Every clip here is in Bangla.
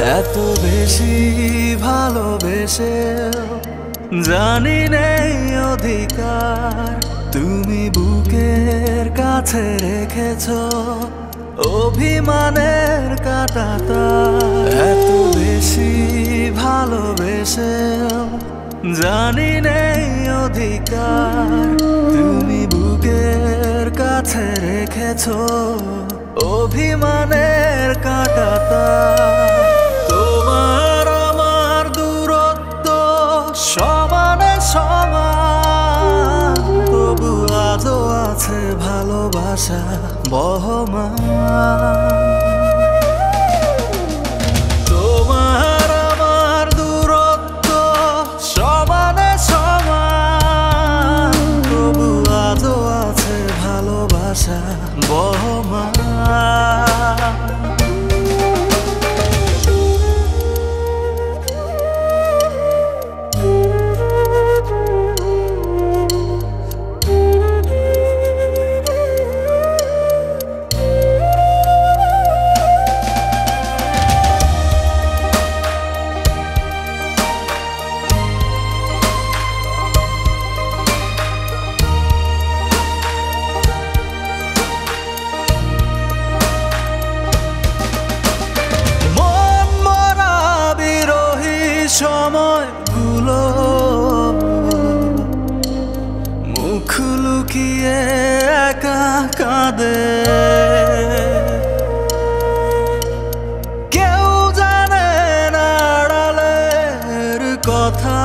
এত বেশি ভালোবেসে জানি নেই অধিকার। তুমি বুকের কাছে রেখেছ অভিমানের কাটাতা এত বেশি ভালোবেসে জানি নেই অধিকার। তুমি বুকের কাছে রেখেছ অভিমানের কাটাতা ভালোবাসা বহমান। সময়গুলো মুখ লুকিয়ে একা কাঁদে। কেউ জানে না আড়ালের কথা।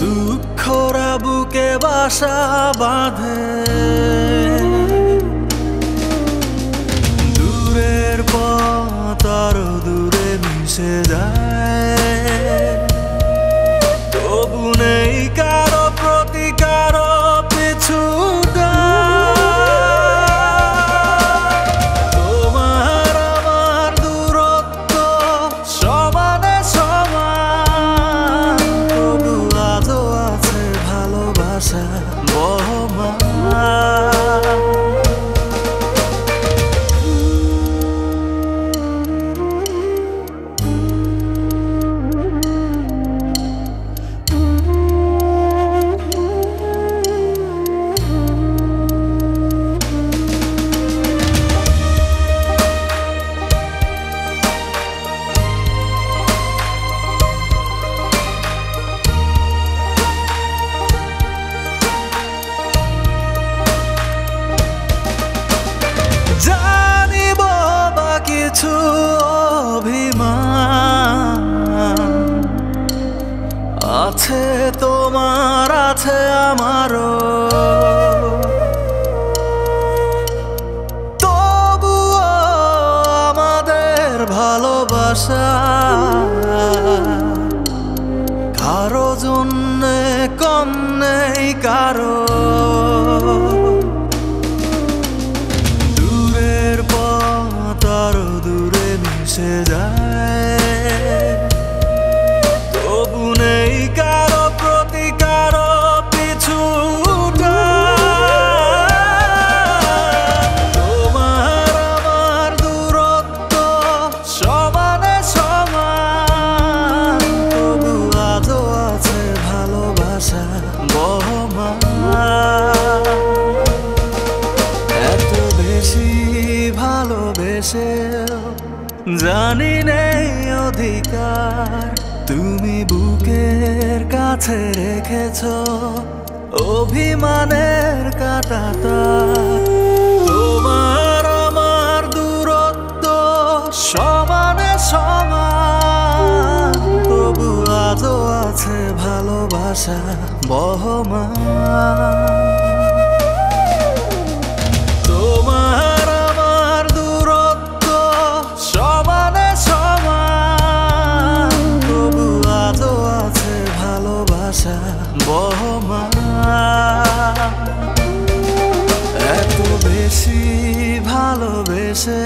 দুঃখরা বুকে বাসা বাঁধে। তোমার আছে আমারও। তবুও আমাদের ভালোবাসা। কারও জন্যে কম নেই কারও। বেশি ভালোবেসে জানি নেই অধিকার। তুমি বুকের কাছে রেখেছ অভিমানের কাটাতা তোমার আমার দূরত্ব সমানে সমান। তবু আজও আছে ভালোবাসা, বহমান। বহমান এত বেশি ভালোবেসে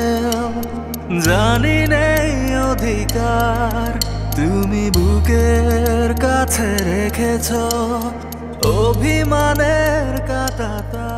জানি নেই অধিকার। তুমি বুকের কাছে রেখেছ অভিমানের কাটাতা